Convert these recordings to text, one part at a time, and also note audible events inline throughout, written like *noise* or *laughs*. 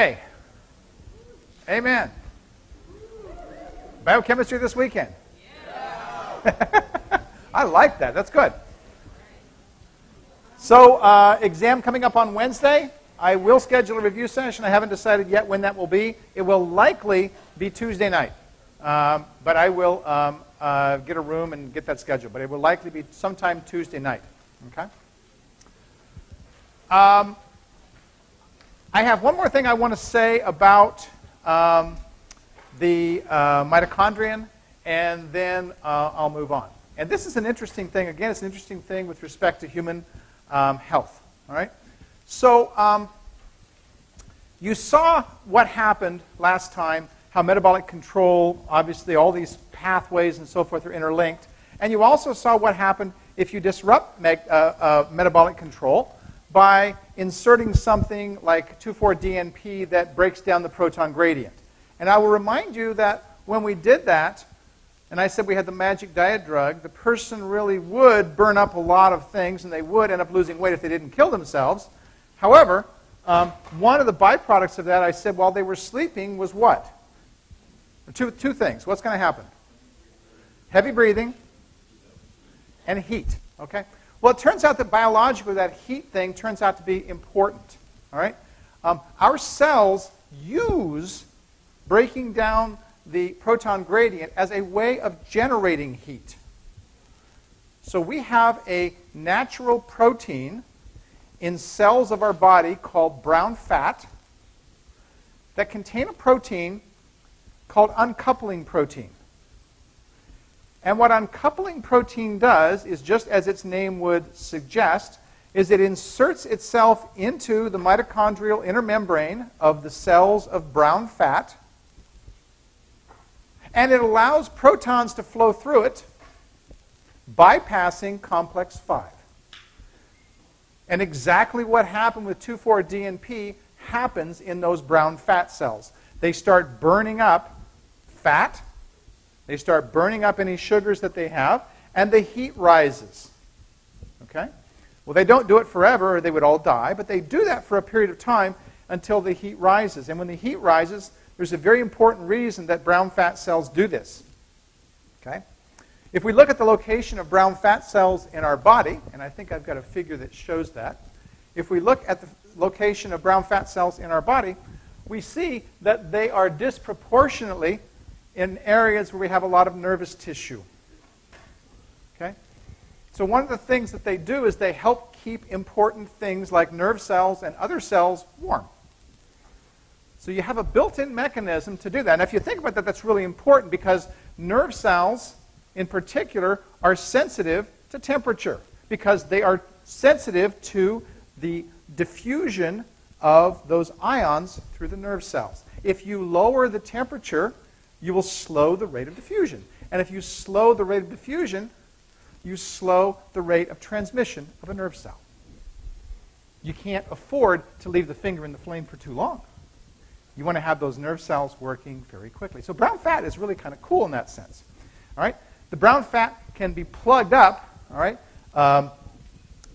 Hey. Amen. Biochemistry this weekend. *laughs* I like that. That's good. So, uh, exam coming up on Wednesday. I will schedule a review session. I haven't decided yet when that will be. It will likely be Tuesday night. Um, but I will um, uh, get a room and get that scheduled. But it will likely be sometime Tuesday night. Okay? Um, I have one more thing I want to say about um, the uh, mitochondrion, and then uh, I'll move on. And this is an interesting thing. Again, it's an interesting thing with respect to human um, health. All right? So, um, you saw what happened last time, how metabolic control, obviously, all these pathways and so forth are interlinked. And you also saw what happened if you disrupt uh, uh, metabolic control by inserting something like 2,4-DNP that breaks down the proton gradient. And I will remind you that when we did that, and I said we had the magic diet drug, the person really would burn up a lot of things and they would end up losing weight if they didn't kill themselves. However, um, one of the byproducts of that, I said while they were sleeping, was what? Two, two things. What's going to happen? Heavy breathing and heat. Okay? Well, it turns out that biologically, that heat thing turns out to be important. All right? Um, our cells use breaking down the proton gradient as a way of generating heat. So we have a natural protein in cells of our body called brown fat that contain a protein called uncoupling protein. And what uncoupling protein does is just as its name would suggest, is it inserts itself into the mitochondrial inner membrane of the cells of brown fat, and it allows protons to flow through it, bypassing complex 5. And exactly what happened with 2,4-DNP happens in those brown fat cells. They start burning up fat, they start burning up any sugars that they have, and the heat rises. Okay? Well, they don't do it forever or they would all die, but they do that for a period of time until the heat rises. And when the heat rises, there's a very important reason that brown fat cells do this. Okay? If we look at the location of brown fat cells in our body, and I think I've got a figure that shows that, if we look at the location of brown fat cells in our body, we see that they are disproportionately in areas where we have a lot of nervous tissue. Okay? So one of the things that they do is they help keep important things like nerve cells and other cells warm. So you have a built-in mechanism to do that. And if you think about that, that's really important because nerve cells, in particular, are sensitive to temperature because they are sensitive to the diffusion of those ions through the nerve cells. If you lower the temperature, you will slow the rate of diffusion. And if you slow the rate of diffusion, you slow the rate of transmission of a nerve cell. You can't afford to leave the finger in the flame for too long. You want to have those nerve cells working very quickly. So brown fat is really kind of cool in that sense. All right? The brown fat can be plugged up, all right, um,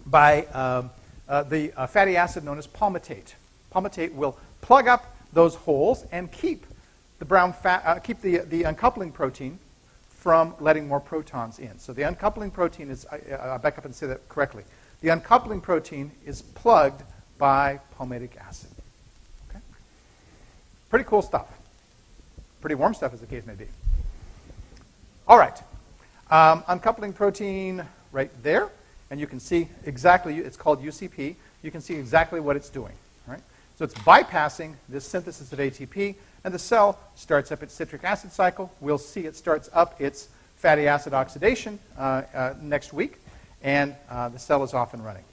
by um, uh, the uh, fatty acid known as palmitate. Palmitate will plug up those holes and keep the brown fat, uh, keep the, the uncoupling protein from letting more protons in. So the uncoupling protein is, I, I'll back up and say that correctly. The uncoupling protein is plugged by palmitic acid. Okay? Pretty cool stuff. Pretty warm stuff, as the case may be. All right. Um, uncoupling protein right there. And you can see exactly, it's called UCP. You can see exactly what it's doing. Right? So it's bypassing this synthesis of ATP and the cell starts up its citric acid cycle. We'll see it starts up its fatty acid oxidation uh, uh, next week, and uh, the cell is off and running.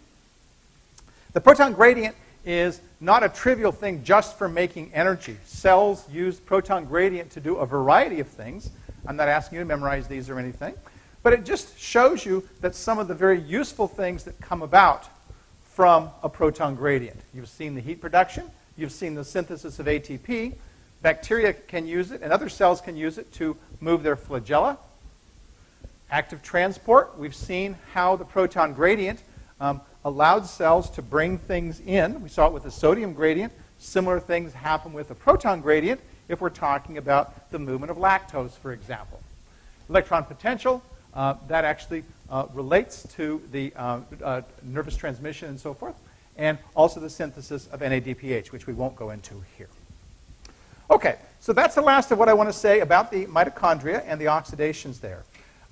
The proton gradient is not a trivial thing just for making energy. Cells use proton gradient to do a variety of things. I'm not asking you to memorize these or anything, but it just shows you that some of the very useful things that come about from a proton gradient. You've seen the heat production, you've seen the synthesis of ATP, Bacteria can use it, and other cells can use it to move their flagella. Active transport, we've seen how the proton gradient um, allowed cells to bring things in. We saw it with the sodium gradient. Similar things happen with the proton gradient if we're talking about the movement of lactose, for example. Electron potential, uh, that actually uh, relates to the uh, uh nervous transmission and so forth, and also the synthesis of NADPH, which we won't go into here. Okay, so that's the last of what I want to say about the mitochondria and the oxidations there.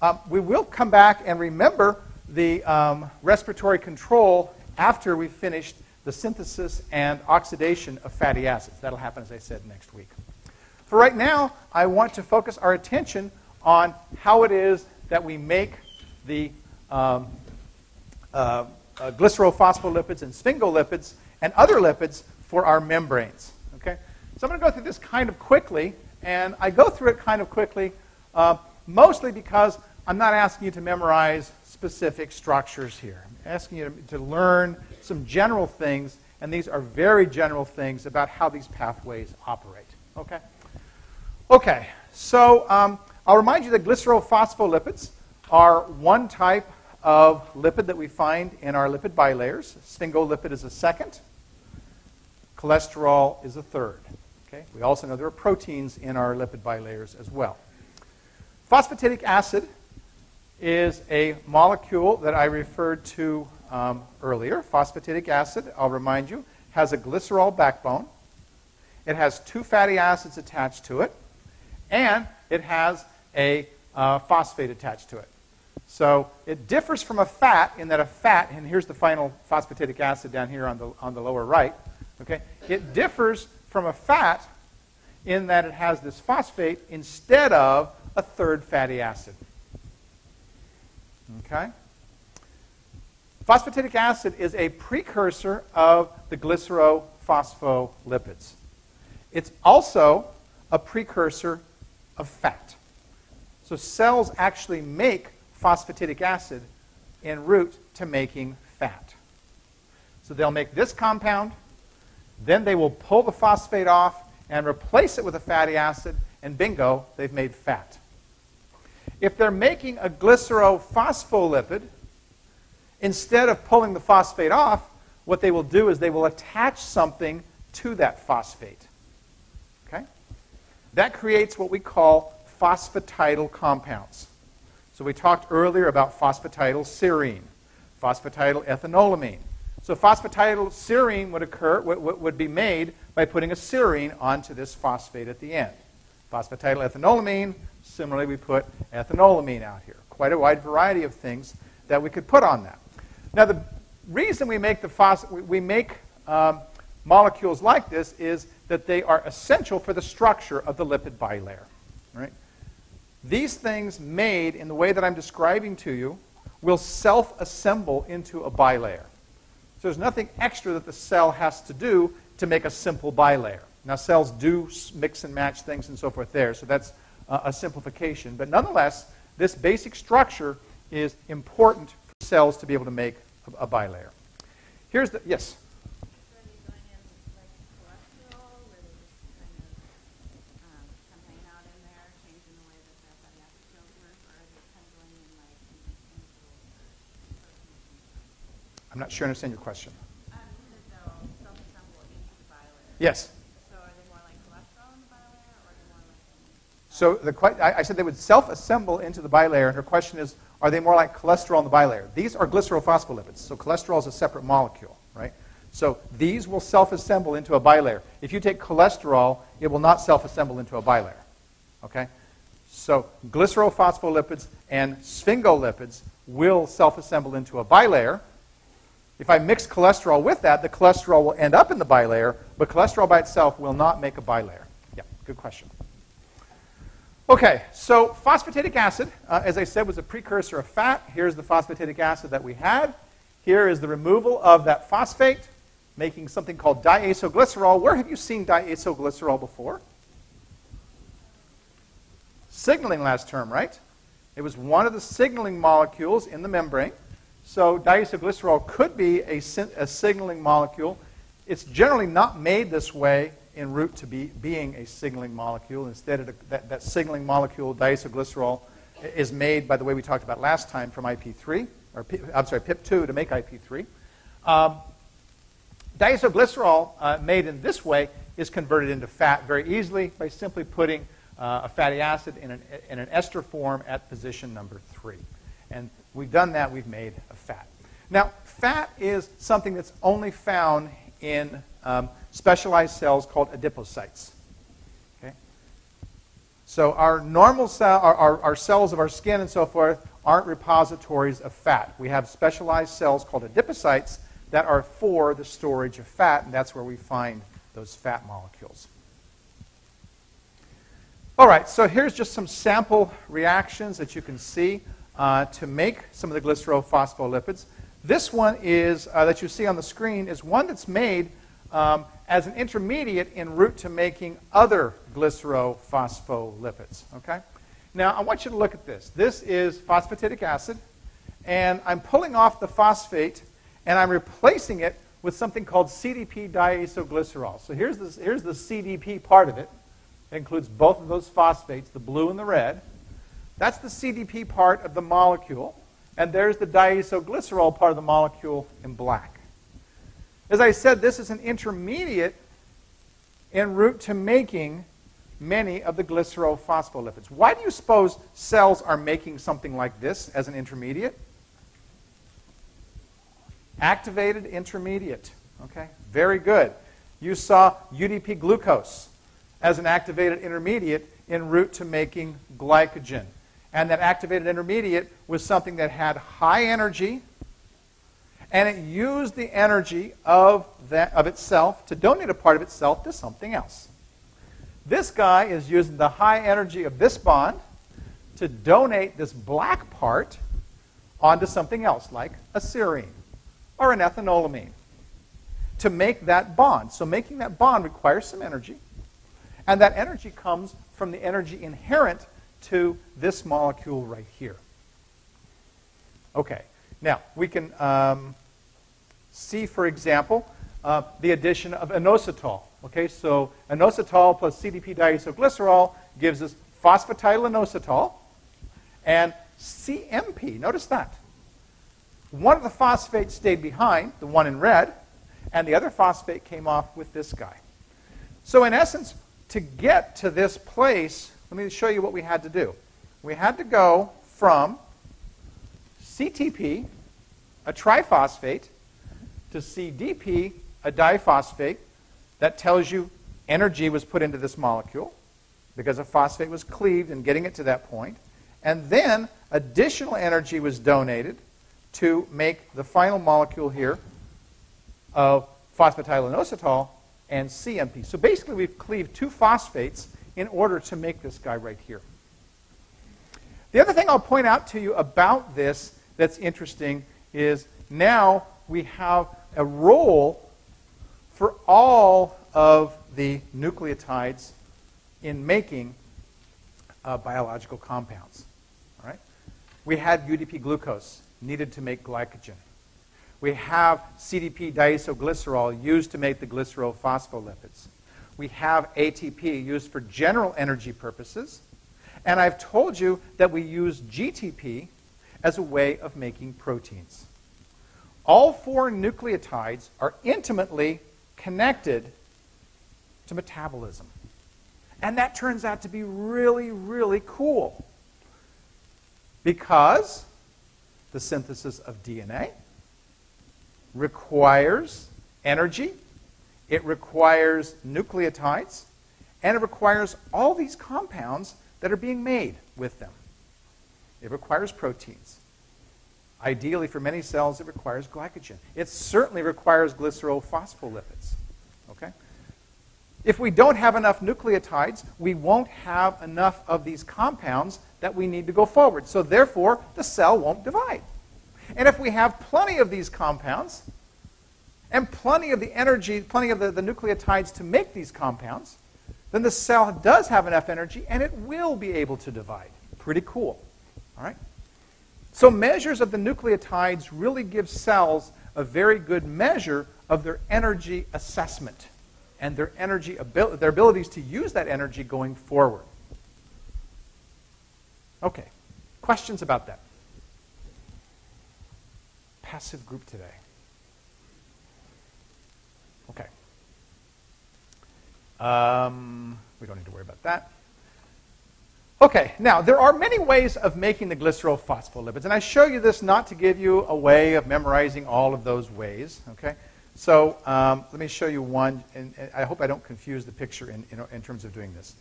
Um, we will come back and remember the um, respiratory control after we've finished the synthesis and oxidation of fatty acids. That'll happen, as I said, next week. For right now, I want to focus our attention on how it is that we make the um, uh, uh, glycerophospholipids and sphingolipids and other lipids for our membranes. So I'm going to go through this kind of quickly, and I go through it kind of quickly uh, mostly because I'm not asking you to memorize specific structures here. I'm asking you to, to learn some general things, and these are very general things about how these pathways operate. Okay? Okay, so um, I'll remind you that glycerophospholipids are one type of lipid that we find in our lipid bilayers. Sphingolipid is a second. Cholesterol is a third. Okay? We also know there are proteins in our lipid bilayers as well. Phosphatidic acid is a molecule that I referred to um, earlier. Phosphatidic acid, I'll remind you, has a glycerol backbone. It has two fatty acids attached to it and it has a uh, phosphate attached to it. So it differs from a fat in that a fat, and here's the final phosphatidic acid down here on the, on the lower right, okay? It differs from a fat in that it has this phosphate instead of a third fatty acid. Okay? Phosphatidic acid is a precursor of the glycerophospholipids. It's also a precursor of fat. So cells actually make phosphatidic acid en route to making fat. So they'll make this compound, then they will pull the phosphate off and replace it with a fatty acid, and bingo, they've made fat. If they're making a glycerophospholipid, instead of pulling the phosphate off, what they will do is they will attach something to that phosphate. Okay? That creates what we call phosphatidyl compounds. So we talked earlier about phosphatidyl serine, phosphatidyl ethanolamine. So phosphatidylserine would occur, would would be made by putting a serine onto this phosphate at the end. Phosphatidyl ethanolamine, similarly we put ethanolamine out here. Quite a wide variety of things that we could put on that. Now the reason we make the phos- we make um, molecules like this is that they are essential for the structure of the lipid bilayer. Right? These things made in the way that I'm describing to you will self-assemble into a bilayer. So there's nothing extra that the cell has to do to make a simple bilayer. Now cells do mix and match things and so forth there, so that's uh, a simplification. But nonetheless, this basic structure is important for cells to be able to make a, a bilayer. Here's the, yes? I'm not sure I understand your question. Um, yes. So are they more like the bilayer, or are they more like? So the I, I said they would self-assemble into the bilayer, and her question is, are they more like cholesterol in the bilayer? These are glycerophospholipids, so cholesterol is a separate molecule, right? So these will self-assemble into a bilayer. If you take cholesterol, it will not self-assemble into a bilayer, okay? So glycerophospholipids and sphingolipids will self-assemble into a bilayer, if I mix cholesterol with that, the cholesterol will end up in the bilayer, but cholesterol by itself will not make a bilayer. Yeah, good question. Okay, so phosphatidic acid, uh, as I said, was a precursor of fat. Here's the phosphatidic acid that we had. Here is the removal of that phosphate, making something called diacylglycerol. Where have you seen diacylglycerol before? Signaling last term, right? It was one of the signaling molecules in the membrane. So diacylglycerol could be a, a signaling molecule. It's generally not made this way en route to be, being a signaling molecule. Instead, that, that signaling molecule, diacylglycerol, is made by the way we talked about last time from IP3, or P, I'm sorry, PIP2 to make IP3. Um, Diacylglycerol uh, made in this way is converted into fat very easily by simply putting uh, a fatty acid in an, in an ester form at position number three. And we've done that, we've made a fat. Now, fat is something that's only found in um, specialized cells called adipocytes. Okay? So our normal cell, our, our, our cells of our skin and so forth aren't repositories of fat. We have specialized cells called adipocytes that are for the storage of fat, and that's where we find those fat molecules. All right, so here's just some sample reactions that you can see uh, to make some of the glycerophospholipids. This one is, uh, that you see on the screen, is one that's made um, as an intermediate en route to making other glycerophospholipids. Okay? Now, I want you to look at this. This is phosphatidic acid, and I'm pulling off the phosphate, and I'm replacing it with something called CDP diacylglycerol. So here's, this, here's the CDP part of it. It includes both of those phosphates, the blue and the red. That's the CDP part of the molecule. And there's the diacylglycerol part of the molecule in black. As I said, this is an intermediate en route to making many of the glycerophospholipids. Why do you suppose cells are making something like this as an intermediate? Activated intermediate. Okay, very good. You saw UDP glucose as an activated intermediate en route to making glycogen. And that activated intermediate was something that had high energy, and it used the energy of, that, of itself to donate a part of itself to something else. This guy is using the high energy of this bond to donate this black part onto something else, like a serine or an ethanolamine, to make that bond. So making that bond requires some energy, and that energy comes from the energy inherent to this molecule right here. Okay, now we can um, see, for example, uh, the addition of inositol. Okay, so inositol plus CDP diacylglycerol gives us phosphatidylinositol and CMP. Notice that. One of the phosphates stayed behind, the one in red, and the other phosphate came off with this guy. So in essence, to get to this place let me show you what we had to do. We had to go from CTP, a triphosphate, to CDP, a diphosphate. That tells you energy was put into this molecule because a phosphate was cleaved and getting it to that point. And then additional energy was donated to make the final molecule here of phosphatidylinositol and CMP. So basically, we've cleaved two phosphates in order to make this guy right here. The other thing I'll point out to you about this that's interesting is now we have a role for all of the nucleotides in making uh, biological compounds. All right? We had UDP glucose needed to make glycogen. We have CDP diacylglycerol used to make the glycerophospholipids we have ATP used for general energy purposes. And I've told you that we use GTP as a way of making proteins. All four nucleotides are intimately connected to metabolism. And that turns out to be really, really cool. Because the synthesis of DNA requires energy it requires nucleotides, and it requires all these compounds that are being made with them. It requires proteins. Ideally, for many cells, it requires glycogen. It certainly requires glycerophospholipids. Okay? If we don't have enough nucleotides, we won't have enough of these compounds that we need to go forward. So therefore, the cell won't divide. And if we have plenty of these compounds, and plenty of the energy, plenty of the, the nucleotides to make these compounds, then the cell does have enough energy and it will be able to divide. Pretty cool. All right? So measures of the nucleotides really give cells a very good measure of their energy assessment and their energy abil- their abilities to use that energy going forward. Okay. Questions about that? Passive group today. Okay. Um, we don't need to worry about that. Okay, now there are many ways of making the glycerol phospholipids, and I show you this not to give you a way of memorizing all of those ways. Okay, so um, let me show you one, and, and, I hope I don't confuse the picture in, in, in terms of doing this.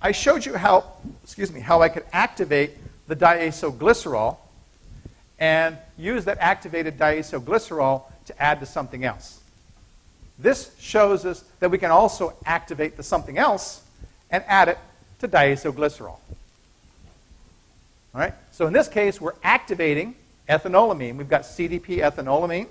I showed you how, excuse me, how I could activate the diacylglycerol and use that activated diacylglycerol to add to something else. This shows us that we can also activate the something else and add it to diacylglycerol. All right? So in this case, we're activating ethanolamine. We've got CDP ethanolamine,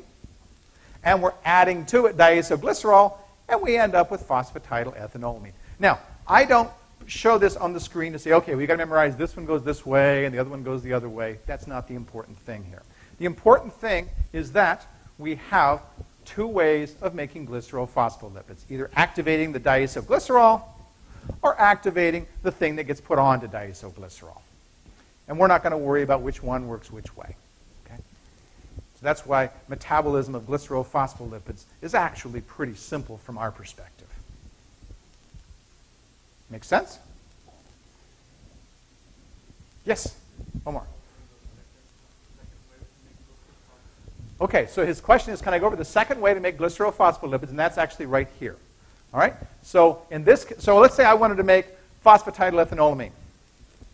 and we're adding to it diacylglycerol, and we end up with phosphatidyl ethanolamine. Now, I don't show this on the screen to say, okay, we've got to memorize this one goes this way and the other one goes the other way. That's not the important thing here. The important thing is that we have two ways of making glycerol phospholipids, either activating the diacylglycerol or activating the thing that gets put onto diacylglycerol. And we're not going to worry about which one works which way. Okay? So that's why metabolism of glycerol phospholipids is actually pretty simple from our perspective. Make sense? Yes? One more. Okay, so his question is, can I go over the second way to make glycerol phospholipids, and that's actually right here. All right? So in this, so let's say I wanted to make phosphatidylethanolamine.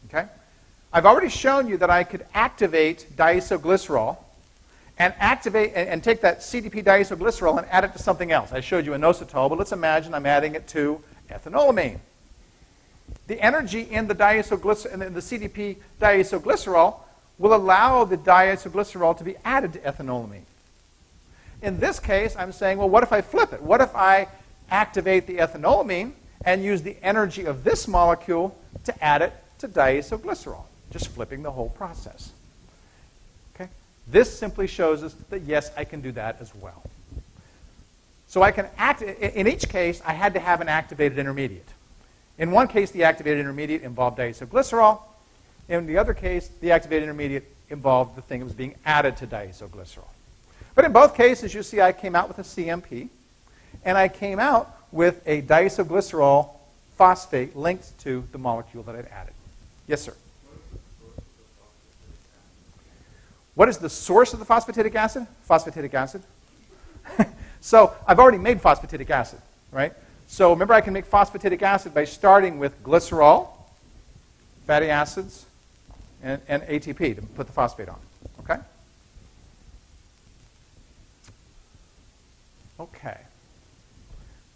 Okay? I've already shown you that I could activate diacylglycerol and activate and, and take that CDP diacylglycerol and add it to something else. I showed you inositol, but let's imagine I'm adding it to ethanolamine. The energy in the, diacylglycer- in the CDP diacylglycerol will allow the diacylglycerol to be added to ethanolamine. In this case, I'm saying, well, what if I flip it? What if I activate the ethanolamine and use the energy of this molecule to add it to diacylglycerol? Just flipping the whole process. Okay? This simply shows us that, yes, I can do that as well. So I can act, in each case, I had to have an activated intermediate. In one case, the activated intermediate involved diacylglycerol. In the other case, the activated intermediate involved the thing that was being added to diacylglycerol. But in both cases, you see I came out with a CMP, and I came out with a diacylglycerol phosphate linked to the molecule that I'd added. Yes, sir? What is the source of the phosphatidic acid? Phosphatidic acid. *laughs* so I've already made phosphatidic acid, right? So remember I can make phosphatidic acid by starting with glycerol, fatty acids, and, and ATP to put the phosphate on. Okay? Okay.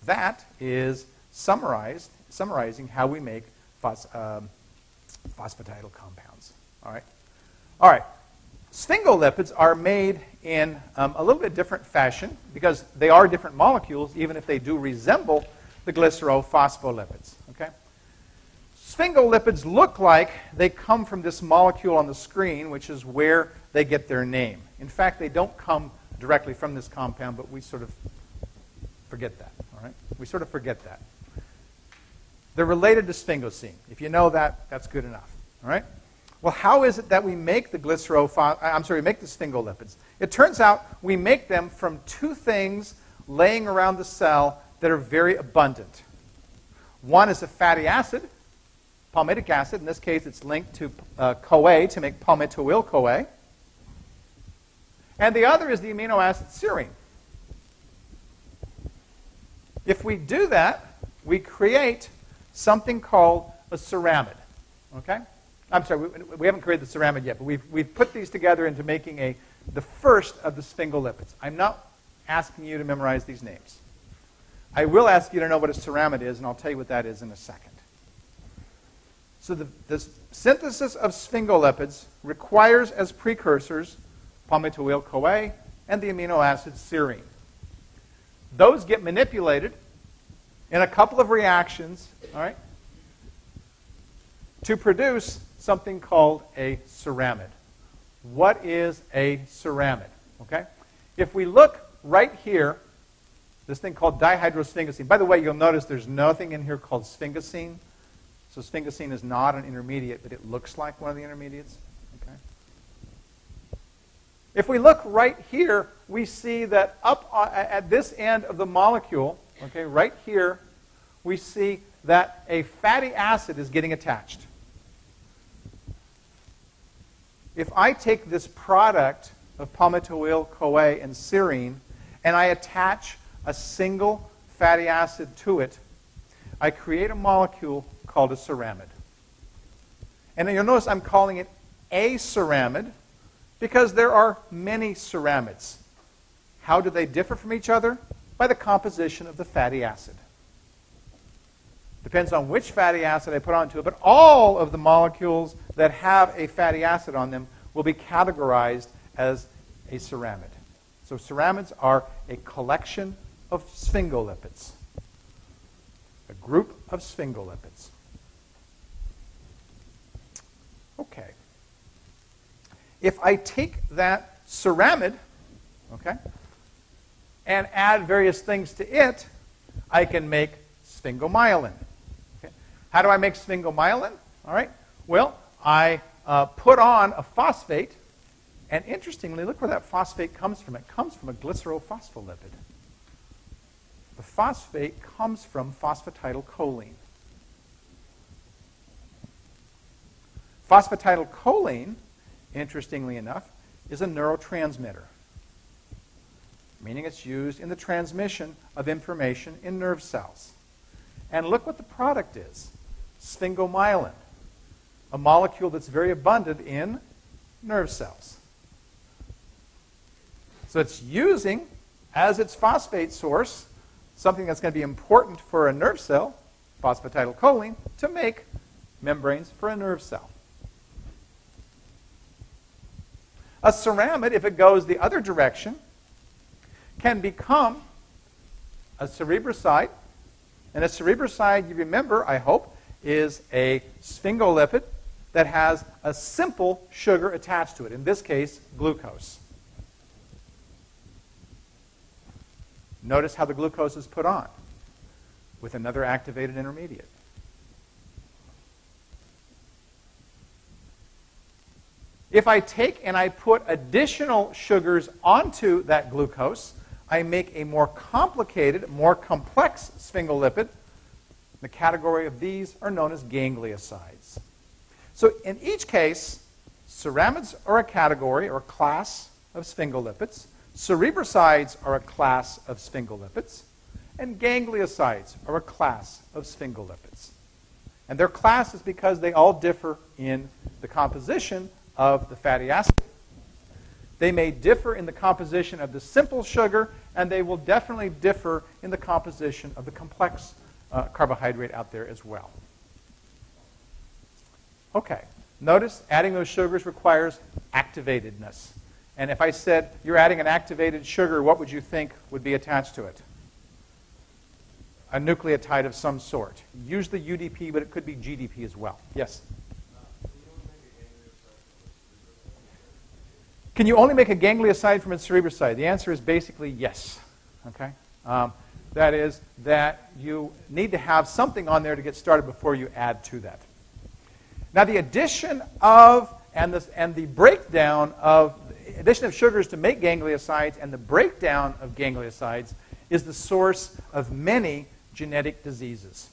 That is summarized, summarizing how we make phos, um, phosphatidyl compounds. All right? All right. Sphingolipids are made in um, a little bit different fashion because they are different molecules, even if they do resemble the glycerophospholipids. Okay? Sphingolipids look like they come from this molecule on the screen, which is where they get their name. In fact, they don't come directly from this compound, but we sort of forget that. All right? We sort of forget that. They're related to sphingosine. If you know that, that's good enough. All right? Well, how is it that we make the glycerophos- uh, I'm sorry, we make the sphingolipids? It turns out we make them from two things laying around the cell that are very abundant. One is a fatty acid, palmitic acid. In this case, it's linked to uh, CoA to make palmitoyl CoA. And the other is the amino acid serine. If we do that, we create something called a ceramide. Okay? I'm sorry, we, we, haven't created the ceramide yet, but we've, we've put these together into making a, the first of the sphingolipids. I'm not asking you to memorize these names. I will ask you to know what a ceramide is, and I'll tell you what that is in a second. So the, the synthesis of sphingolipids requires as precursors palmitoyl-CoA and the amino acid serine. Those get manipulated in a couple of reactions, all right, to produce something called a ceramide. What is a ceramide? Okay? If we look right here, this thing called dihydrosphingosine. By the way, you'll notice there's nothing in here called sphingosine. So sphingosine is not an intermediate, but it looks like one of the intermediates. Okay? If we look right here, we see that up uh, at this end of the molecule, okay, right here, we see that a fatty acid is getting attached. If I take this product of palmitoyl CoA and serine and I attach a single fatty acid to it, I create a molecule called a ceramide. And you'll notice I'm calling it a ceramide because there are many ceramides. How do they differ from each other? By the composition of the fatty acid. Depends on which fatty acid I put onto it, but all of the molecules that have a fatty acid on them will be categorized as a ceramide. So ceramides are a collection of sphingolipids, a group of sphingolipids. Okay. If I take that ceramide, okay, and add various things to it, I can make sphingomyelin. Okay. How do I make sphingomyelin? All right. Well, I uh, put on a phosphate, and interestingly, look where that phosphate comes from. It comes from a glycerophospholipid. The phosphate comes from phosphatidylcholine. Phosphatidylcholine, interestingly enough, is a neurotransmitter, meaning it's used in the transmission of information in nerve cells. And look what the product is sphingomyelin, a molecule that's very abundant in nerve cells. So it's using, as its phosphate source, something that's going to be important for a nerve cell, phosphatidylcholine, to make membranes for a nerve cell. A ceramide, if it goes the other direction, can become a cerebroside. And a cerebroside, you remember, I hope, is a sphingolipid that has a simple sugar attached to it, in this case, glucose. Notice how the glucose is put on with another activated intermediate. If I take and I put additional sugars onto that glucose, I make a more complicated, more complex sphingolipid. The category of these are known as gangliosides. So in each case, ceramides are a category or class of sphingolipids. Cerebrosides are a class of sphingolipids. And gangliosides are a class of sphingolipids. And their class is because they all differ in the composition of the fatty acid. They may differ in the composition of the simple sugar, and they will definitely differ in the composition of the complex uh, carbohydrate out there as well. Okay, notice adding those sugars requires activatedness. And if I said you're adding an activated sugar, what would you think would be attached to it? A nucleotide of some sort. Usually UDP, but it could be GDP as well. Yes? Can you only make a ganglioside from a cerebroside? The answer is basically yes. Okay? Um, that is, that you need to have something on there to get started before you add to that. Now, the addition of and, this, and the breakdown of addition of sugars to make gangliosides and the breakdown of gangliosides is the source of many genetic diseases.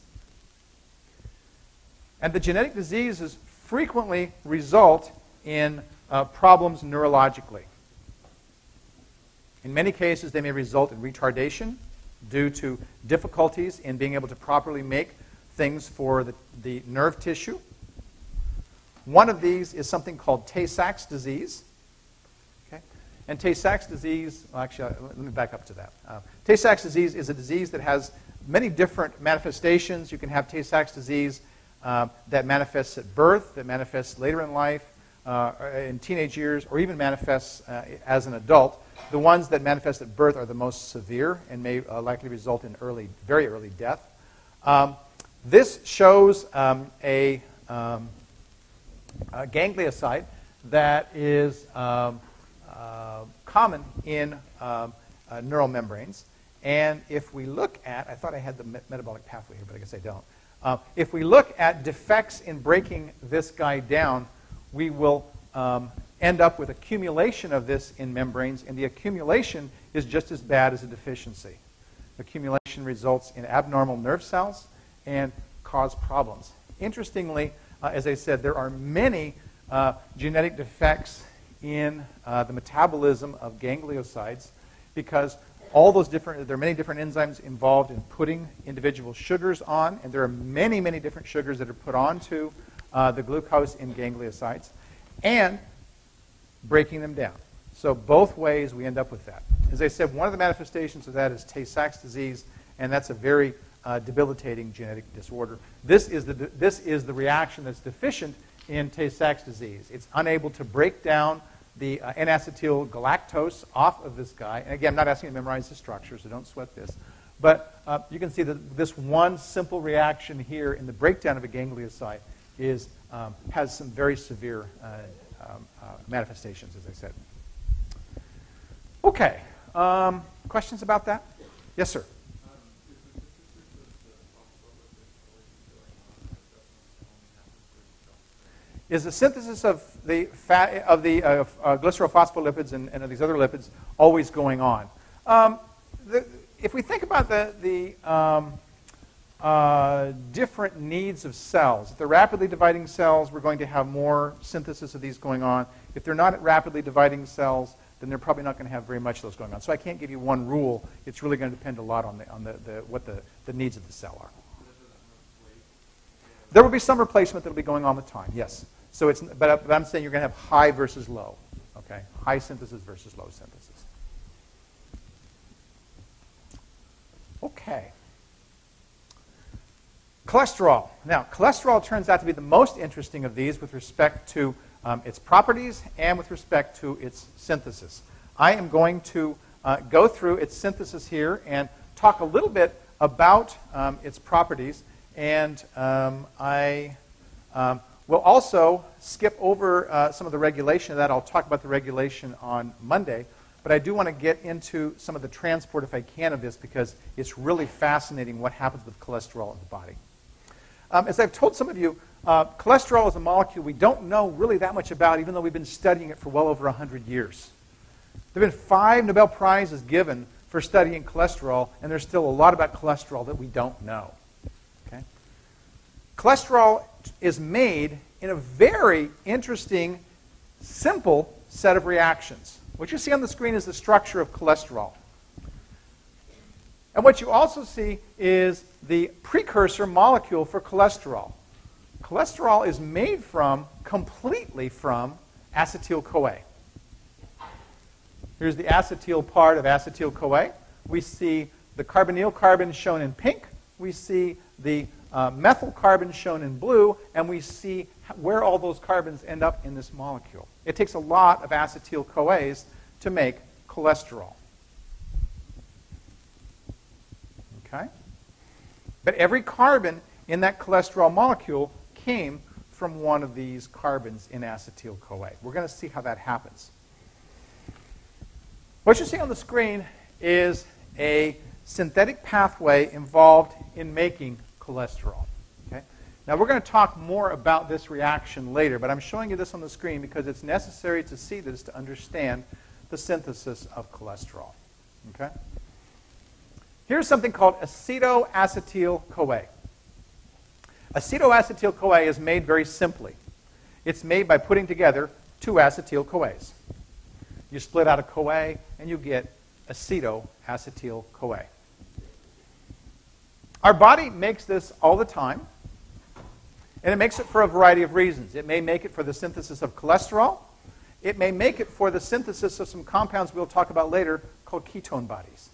And the genetic diseases frequently result in uh, problems neurologically. In many cases, they may result in retardation due to difficulties in being able to properly make things for the, the nerve tissue. One of these is something called Tay Sachs disease. Okay? And Tay Sachs disease, well, actually, uh, let me back up to that. Uh, Tay Sachs disease is a disease that has many different manifestations. You can have Tay Sachs disease uh, that manifests at birth, that manifests later in life, in teenage years or even manifests uh, as an adult. The ones that manifest at birth are the most severe and may uh, likely result in early, very early death. Um, this shows um, a, um, a, ganglioside that is um, uh, common in um, uh, neural membranes. And if we look at, I thought I had the me- metabolic pathway here, but I guess I don't. Uh, if we look at defects in breaking this guy down, we will um, end up with accumulation of this in membranes, and the accumulation is just as bad as a deficiency. Accumulation results in abnormal nerve cells and cause problems. Interestingly, uh, as I said, there are many uh, genetic defects in uh, the metabolism of gangliosides because all those different, there are many different enzymes involved in putting individual sugars on, and there are many, many different sugars that are put onto uh, the glucose in gangliosides, and breaking them down. So both ways we end up with that. As I said, one of the manifestations of that is Tay-Sachs disease, and that's a very uh, debilitating genetic disorder. This is, the, this is the reaction that's deficient in Tay-Sachs disease. It's unable to break down the uh, N-acetyl galactose off of this guy. And again, I'm not asking you to memorize the structure, so don't sweat this. But uh, you can see that this one simple reaction here in the breakdown of a ganglioside is, um, has some very severe uh, um, uh, manifestations, as I said. Okay. Um, questions about that? Yes, sir. Is the synthesis of the fat of the uh, uh, glycerophospholipids and, and, of these other lipids always going on? Um, the, if we think about the, the um, uh, different needs of cells. If they're rapidly dividing cells, we're going to have more synthesis of these going on. If they're not rapidly dividing cells, then they're probably not going to have very much of those going on. So I can't give you one rule. It's really going to depend a lot on, the, on the, the, what the, the needs of the cell are. There will be some replacement that will be going on with time, yes. So it's, but, but I'm saying you're going to have high versus low, okay? High synthesis versus low synthesis. Okay. Cholesterol. Now, cholesterol turns out to be the most interesting of these with respect to um, its properties and with respect to its synthesis. I am going to uh, go through its synthesis here and talk a little bit about um, its properties. And um, I um, will also skip over uh, some of the regulation of that. I'll talk about the regulation on Monday. But I do want to get into some of the transport, if I can, of this because it's really fascinating what happens with cholesterol in the body. Um, as I've told some of you, uh, cholesterol is a molecule we don't know really that much about, even though we've been studying it for well over 100 years. There have been five Nobel Prizes given for studying cholesterol, and there's still a lot about cholesterol that we don't know. Okay? Cholesterol is made in a very interesting, simple set of reactions. What you see on the screen is the structure of cholesterol. And what you also see is the precursor molecule for cholesterol. Cholesterol is made from, completely from, acetyl-CoA. Here's the acetyl part of acetyl-CoA. We see the carbonyl carbon shown in pink. We see the uh, methyl carbon shown in blue. And we see where all those carbons end up in this molecule. It takes a lot of acetyl-CoAs to make cholesterol. Okay? But every carbon in that cholesterol molecule came from one of these carbons in acetyl-CoA. We're going to see how that happens. What you see on the screen is a synthetic pathway involved in making cholesterol. Okay? Now, we're going to talk more about this reaction later, but I'm showing you this on the screen because it's necessary to see this to understand the synthesis of cholesterol. Okay? Here's something called acetoacetyl-CoA. Acetoacetyl-CoA is made very simply. It's made by putting together two acetyl-CoAs. You split out a CoA and you get acetoacetyl-CoA. Our body makes this all the time, and it makes it for a variety of reasons. It may make it for the synthesis of cholesterol. It may make it for the synthesis of some compounds we'll talk about later called ketone bodies.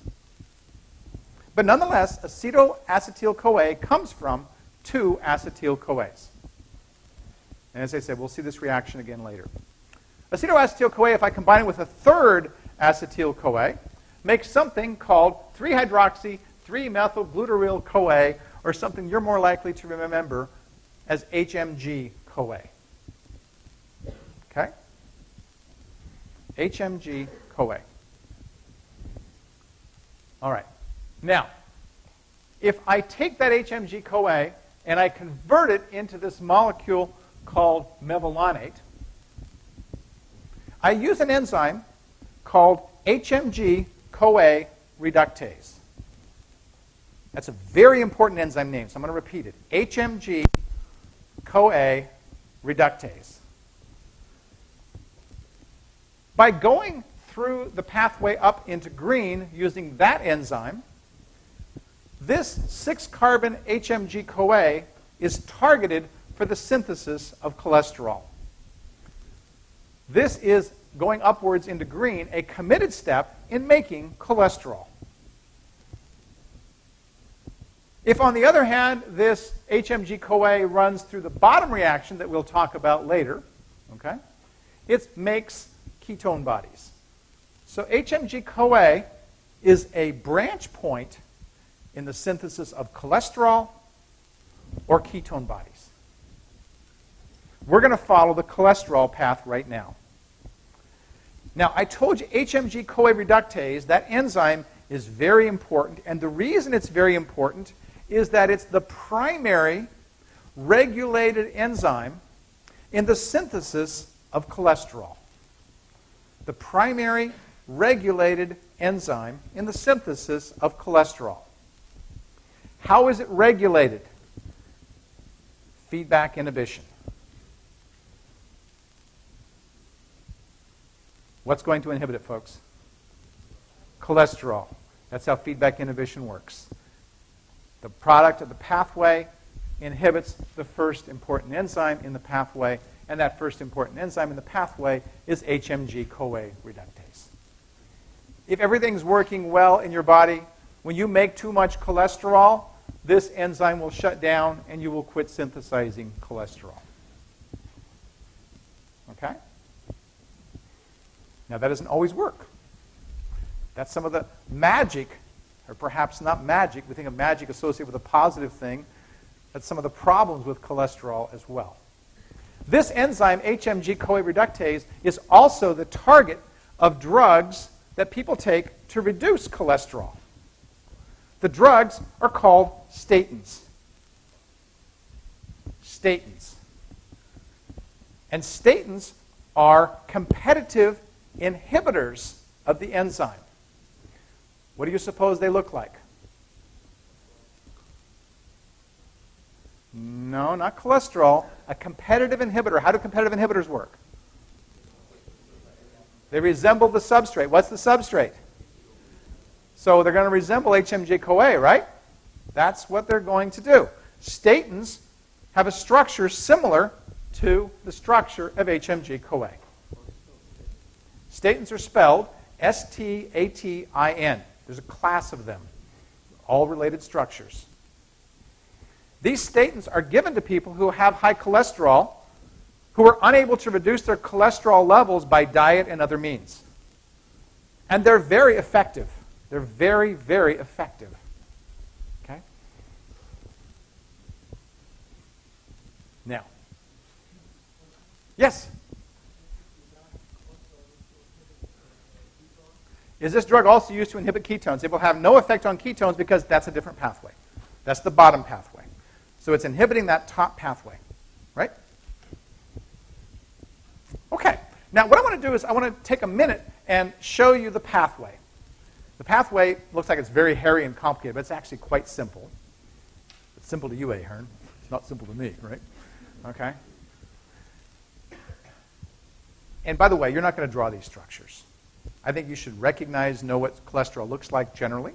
But nonetheless, acetyl-CoA comes from two acetyl-CoAs. And as I said, we'll see this reaction again later. Acetoacetyl-CoA, if I combine it with a third acetyl-CoA, makes something called 3-hydroxy 3-methyl-glutaryl-CoA, or something you're more likely to remember as HMG-CoA. Okay? HMG-CoA. All right. Now, if I take that HMG-CoA and I convert it into this molecule called mevalonate, I use an enzyme called HMG-CoA reductase. That's a very important enzyme name, so I'm going to repeat it. HMG-CoA reductase. By going through the pathway up into green using that enzyme, this 6-carbon HMG-CoA is targeted for the synthesis of cholesterol. This is going upwards into green, a committed step in making cholesterol. If, on the other hand, this HMG-CoA runs through the bottom reaction that we'll talk about later, okay, it makes ketone bodies. So HMG-CoA is a branch point in the synthesis of cholesterol or ketone bodies. We're going to follow the cholesterol path right now. Now, I told you HMG CoA reductase, that enzyme is very important, and the reason it's very important is that it's the primary regulated enzyme in the synthesis of cholesterol. The primary regulated enzyme in the synthesis of cholesterol. How is it regulated? Feedback inhibition. What's going to inhibit it, folks? Cholesterol. That's how feedback inhibition works. The product of the pathway inhibits the first important enzyme in the pathway, and that first important enzyme in the pathway is HMG-CoA reductase. If everything's working well in your body, when you make too much cholesterol, this enzyme will shut down and you will quit synthesizing cholesterol. Okay? Now, that doesn't always work. That's some of the magic, or perhaps not magic. We think of magic associated with a positive thing. That's some of the problems with cholesterol as well. This enzyme, HMG CoA reductase, is also the target of drugs that people take to reduce cholesterol. The drugs are called statins. Statins. And statins are competitive inhibitors of the enzyme. What do you suppose they look like? No, not cholesterol. A competitive inhibitor. How do competitive inhibitors work? They resemble the substrate. What's the substrate? So they're going to resemble HMG CoA, right? That's what they're going to do. Statins have a structure similar to the structure of HMG CoA. Statins are spelled S T A T I N. There's a class of them, all related structures. These statins are given to people who have high cholesterol, who are unable to reduce their cholesterol levels by diet and other means. And they're very effective. They're very, very effective. Okay? Now, yes? Is this drug also used to inhibit ketones? It will have no effect on ketones because that's a different pathway. That's the bottom pathway. So it's inhibiting that top pathway, right? Okay. Now, what I want to do is I want to take a minute and show you the pathway. The pathway looks like it's very hairy and complicated, but it's actually quite simple. It's simple to you, eh, Ahern. It's not simple to me, right? Okay? And by the way, you're not going to draw these structures. I think you should recognize, know what cholesterol looks like generally.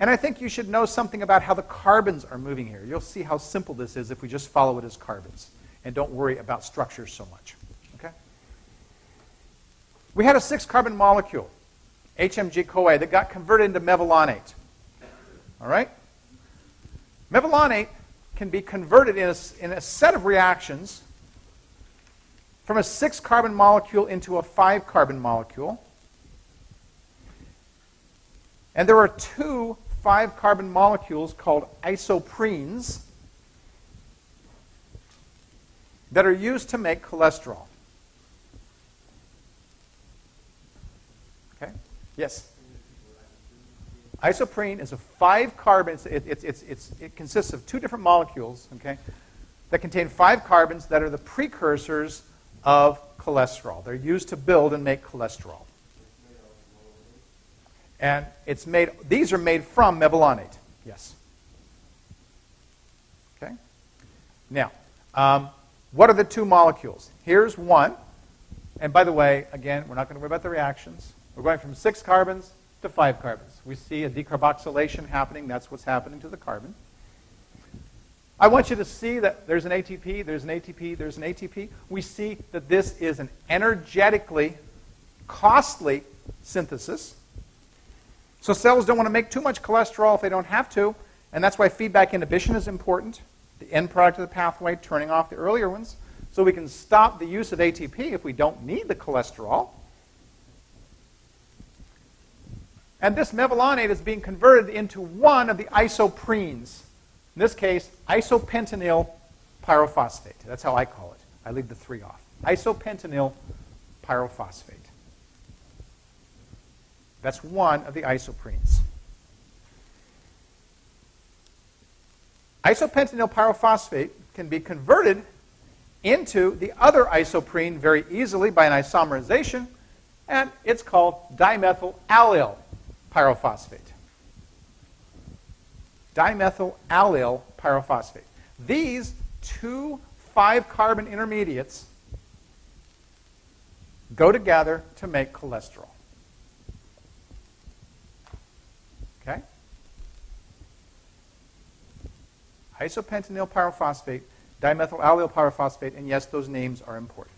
And I think you should know something about how the carbons are moving here. You'll see how simple this is if we just follow it as carbons and don't worry about structures so much. Okay? We had a six carbon molecule, HMG CoA, that got converted into mevalonate. All right? Mevalonate can be converted in a, in a set of reactions from a six carbon molecule into a five carbon molecule. And there are two five carbon molecules called isoprenes that are used to make cholesterol. Okay? Yes? Isoprene is a five carbon, it, it, it, it consists of two different molecules, okay, that contain five carbons that are the precursors of cholesterol. They're used to build and make cholesterol. And it's made, these are made from mevalonate. Yes. Okay? Now, um, what are the two molecules? Here's one. And by the way, again, we're not going to worry about the reactions. We're going from six carbons to five carbons. We see a decarboxylation happening. That's what's happening to the carbon. I want you to see that there's an ATP, there's an ATP, there's an ATP. We see that this is an energetically costly synthesis. So cells don't want to make too much cholesterol if they don't have to, and that's why feedback inhibition is important, the end product of the pathway, turning off the earlier ones, so we can stop the use of ATP if we don't need the cholesterol. And this mevalonate is being converted into one of the isoprenes. In this case, isopentenyl pyrophosphate. That's how I call it. I leave the three off. Isopentenyl pyrophosphate. That's one of the isoprenes. Isopentenyl pyrophosphate can be converted into the other isoprene very easily by an isomerization, and it's called dimethyl allyl pyrophosphate dimethyl allyl pyrophosphate. These two five carbon intermediates go together to make cholesterol. Okay? Isopentenyl pyrophosphate, dimethyl allyl pyrophosphate, and yes, those names are important.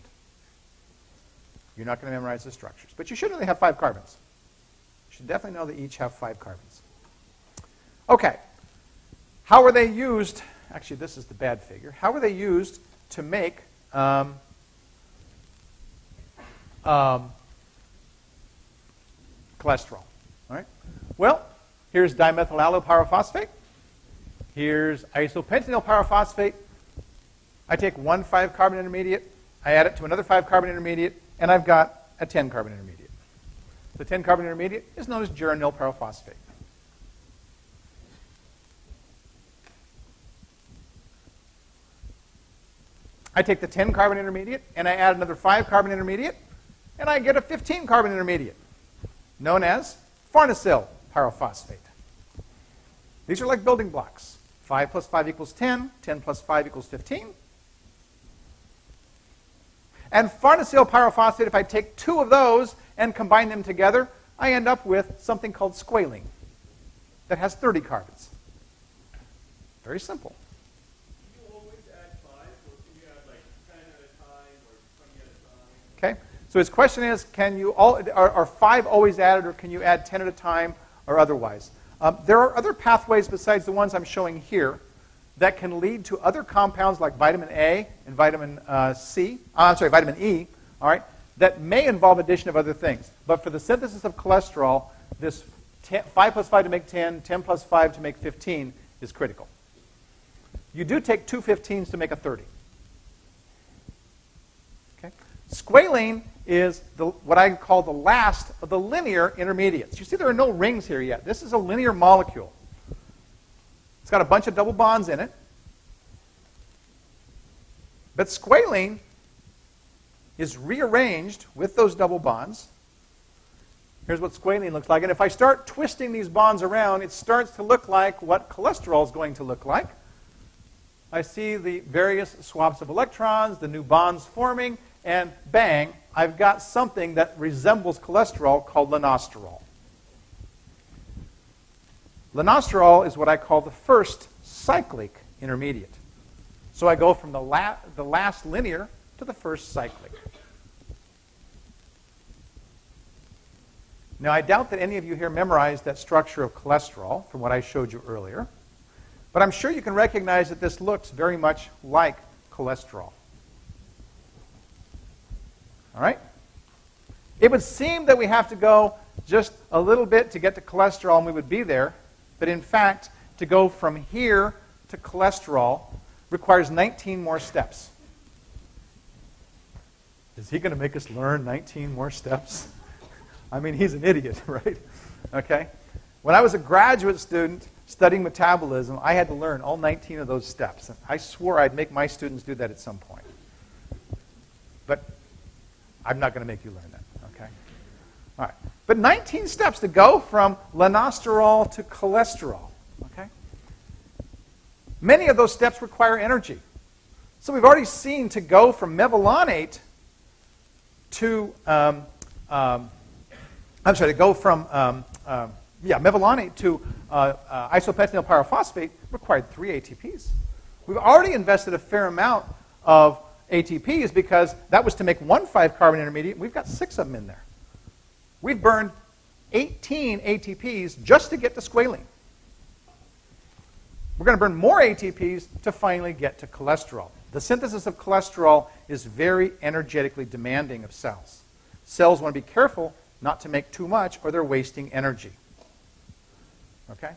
You're not going to memorize the structures. But you should only have five carbons. Should definitely know they each have five carbons. Okay. How were they used? Actually, this is the bad figure. How were they used to make um, um, cholesterol? All right. Well, here's dimethyl pyrophosphate. Here's isopentenyl pyrophosphate. I take one 5 carbon intermediate, I add it to another 5 carbon intermediate, and I've got a 10 carbon intermediate. The 10 carbon intermediate is known as geranyl pyrophosphate. I take the 10 carbon intermediate and I add another 5 carbon intermediate, and I get a 15 carbon intermediate, known as farnesyl pyrophosphate. These are like building blocks. 5 plus 5 equals 10, 10 plus 5 equals 15. And farnesyl pyrophosphate, if I take two of those and combine them together, I end up with something called squalene that has 30 carbons. Very simple. Okay? So his question is, can you all, are, are five always added, or can you add 10 at a time, or otherwise? Um, there are other pathways besides the ones I'm showing here that can lead to other compounds like vitamin A and vitamin uh, C, uh, I'm sorry, vitamin E, all right, that may involve addition of other things. But for the synthesis of cholesterol, this 10, 5 plus 5 to make 10, 10 plus 5 to make 15 is critical. You do take two 15s to make a 30. Okay? Squalene is the, what I call the last of the linear intermediates. You see there are no rings here yet. This is a linear molecule. It's got a bunch of double bonds in it. But squalene is rearranged with those double bonds. Here's what squalene looks like. And if I start twisting these bonds around, it starts to look like what cholesterol is going to look like. I see the various swaps of electrons, the new bonds forming, and bang, I've got something that resembles cholesterol called lanosterol. Lanosterol is what I call the first cyclic intermediate. So I go from the, la the last linear to the first cyclic. Now, I doubt that any of you here memorized that structure of cholesterol from what I showed you earlier, but I'm sure you can recognize that this looks very much like cholesterol. All right? It would seem that we have to go just a little bit to get to cholesterol and we would be there. But in fact, to go from here to cholesterol requires 19 more steps. Is he going to make us learn 19 more steps? I mean, he's an idiot, *laughs* right? Okay? When I was a graduate student studying metabolism, I had to learn all 19 of those steps. I swore I'd make my students do that at some point. But I'm not going to make you learn that, okay? All right. But 19 steps to go from lanosterol to cholesterol, okay? Many of those steps require energy. So we've already seen to go from mevalonate to, um, um, I'm sorry, to go from, um, uh, yeah, mevalonate to uh, uh, isopentenyl pyrophosphate required three ATPs. We've already invested a fair amount of ATPs because that was to make one 5 carbon intermediate. We've got six of them in there. We've burned 18 ATPs just to get to squalene. We're going to burn more ATPs to finally get to cholesterol. The synthesis of cholesterol is very energetically demanding of cells. Cells want to be careful not to make too much or they're wasting energy. Okay?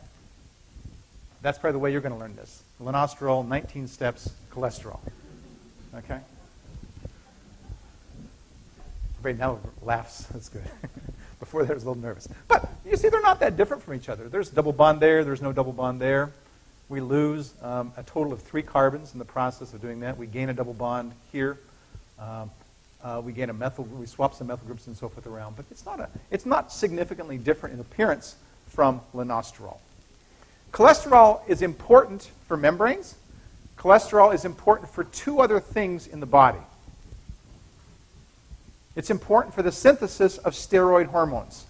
That's probably the way you're going to learn this. Lanosterol, 19 steps, cholesterol. Okay? Everybody now laughs. That's good. *laughs* Before there was a little nervous. But you see, they're not that different from each other. There's a double bond there. There's no double bond there. We lose um, a total of three carbons in the process of doing that. We gain a double bond here. Um, uh, we gain a methyl. We swap some methyl groups and so forth around. But it's not a. It's not significantly different in appearance from lanosterol. Cholesterol is important for membranes. Cholesterol is important for two other things in the body. It's important for the synthesis of steroid hormones.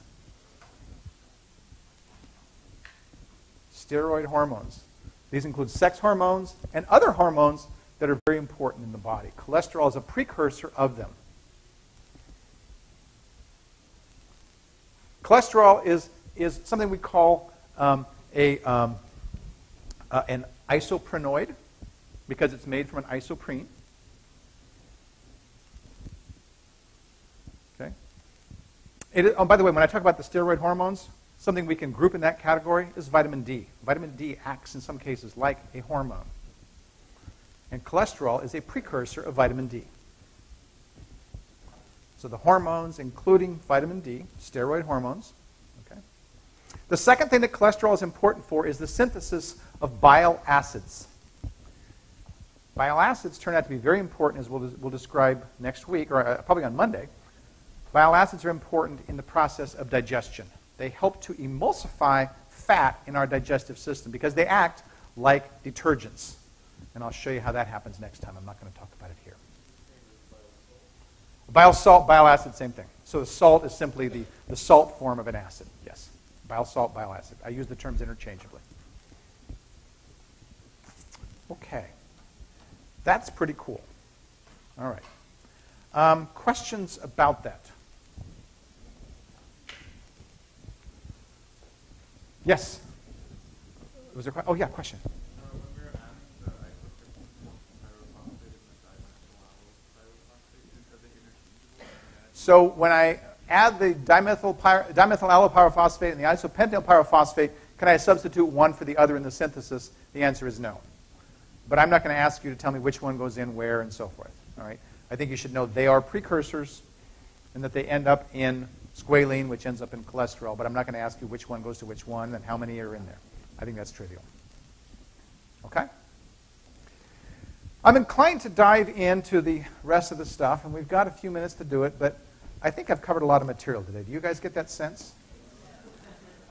Steroid hormones. These include sex hormones and other hormones that are very important in the body. Cholesterol is a precursor of them. Cholesterol is, is something we call um, a, um, uh, an isoprenoid because it's made from an isoprene. Okay. It, oh, by the way, when I talk about the steroid hormones, something we can group in that category is vitamin D. Vitamin D acts in some cases like a hormone. And cholesterol is a precursor of vitamin D. So the hormones, including vitamin D, steroid hormones, Okay. the second thing that cholesterol is important for is the synthesis of bile acids. Bile acids turn out to be very important, as we'll, we'll describe next week, or uh, probably on Monday. Bile acids are important in the process of digestion. They help to emulsify fat in our digestive system because they act like detergents. And I'll show you how that happens next time. I'm not going to talk about it here. Bile salt, bile acid, same thing. So the salt is simply the, the salt form of an acid, yes. Bile salt, bile acid. I use the terms interchangeably. Okay. That's pretty cool. All right. Um, questions about that? Yes? Was there, oh, yeah, question. So when I add the dimethyl, dimethyl allyl pyrophosphate and the isopentenyl pyrophosphate, can I substitute one for the other in the synthesis? The answer is no. But I'm not going to ask you to tell me which one goes in where and so forth. All right? I think you should know they are precursors and that they end up in squalene, which ends up in cholesterol. But I'm not going to ask you which one goes to which one and how many are in there. I think that's trivial. Okay? I'm inclined to dive into the rest of the stuff, and we've got a few minutes to do it, but I think I've covered a lot of material today. Do you guys get that sense?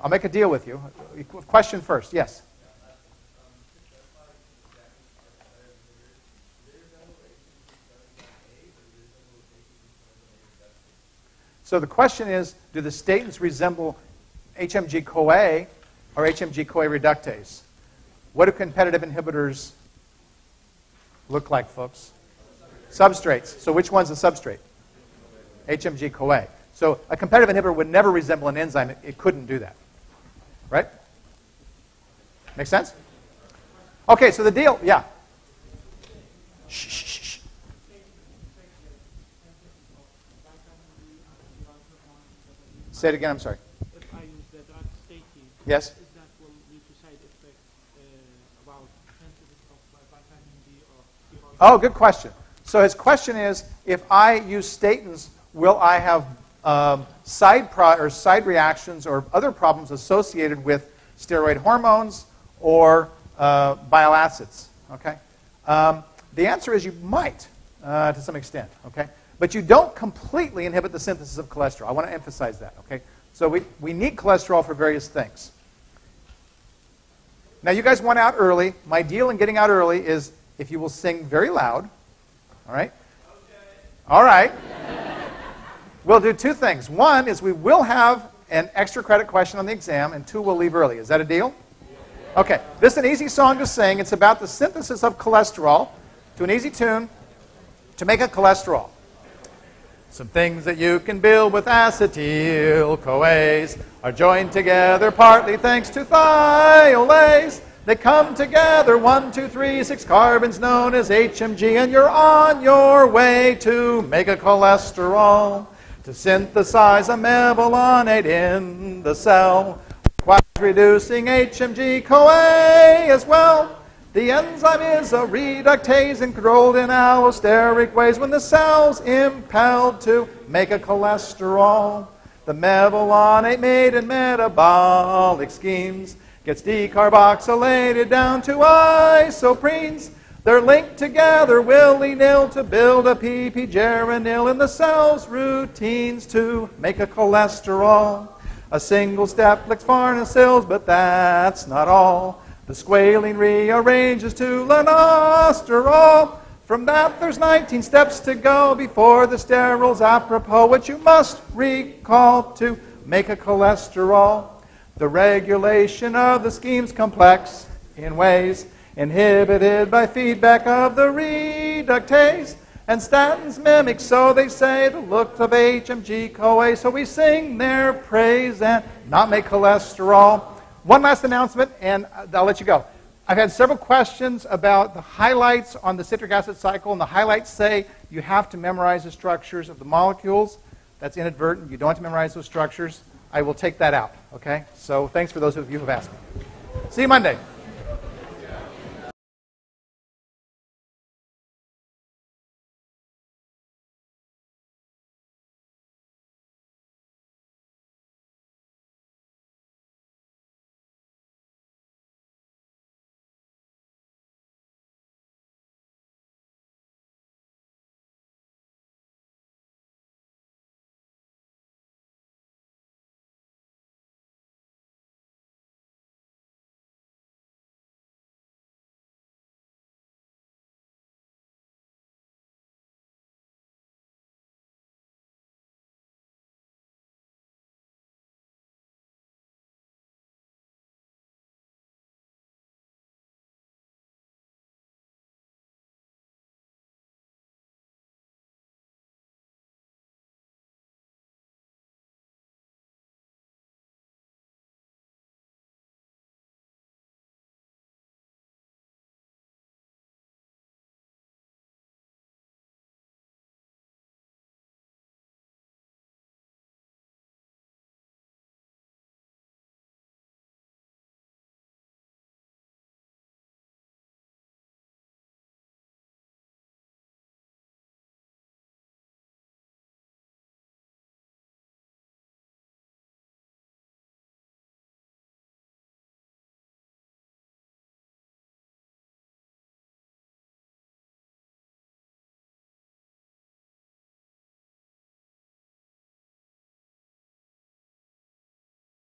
I'll make a deal with you. Question first. Yes. So the question is, do the statins resemble HMG-CoA or HMG-CoA reductase? What do competitive inhibitors look like, folks? Substrates. So which one's the substrate? HMG CoA. So a competitive inhibitor would never resemble an enzyme. It, it couldn't do that. Right? Make sense? Okay, so the deal, yeah. Shh, shh, shh. Say it again, I'm sorry. If I use the drug statin, Yes? is that will lead to side effects uh, about of vitamin D or steroids? Oh, good question. So his question is, if I use statins, will I have um, side, or side reactions or other problems associated with steroid hormones or uh, bile acids? Okay? Um, the answer is you might, uh, to some extent. Okay? but you don't completely inhibit the synthesis of cholesterol. I want to emphasize that, okay? So we, we need cholesterol for various things. Now, you guys went out early. My deal in getting out early is if you will sing very loud, all right? All right. We'll do two things. One is we will have an extra credit question on the exam, and two, we'll leave early. Is that a deal? Okay, this is an easy song to sing. It's about the synthesis of cholesterol to an easy tune to make a cholesterol. Some things that you can build with acetyl CoAs are joined together partly thanks to thiolase. They come together, one, two, three, six carbons known as HMG, and you're on your way to make a cholesterol. To synthesize a mevalonate in the cell, requires reducing HMG CoA as well. The enzyme is a reductase and controlled in allosteric ways when the cell's impelled to make a cholesterol. The mevalonate made in metabolic schemes gets decarboxylated down to isoprenes. They're linked together willy-nil to build a pp-geranyl in the cell's routines to make a cholesterol. A single step like farnesyl's, but that's not all. The squalene rearranges to lanosterol. From that, there's 19 steps to go before the sterols apropos, which you must recall to make a cholesterol. The regulation of the scheme's complex in ways inhibited by feedback of the reductase. And statins mimic, so they say, the look of HMG CoA. So we sing their praise and not make cholesterol. One last announcement, and I'll let you go. I've had several questions about the highlights on the citric acid cycle, and the highlights say you have to memorize the structures of the molecules. That's inadvertent. You don't have to memorize those structures. I will take that out. Okay? So thanks for those of you who have asked me. See you Monday.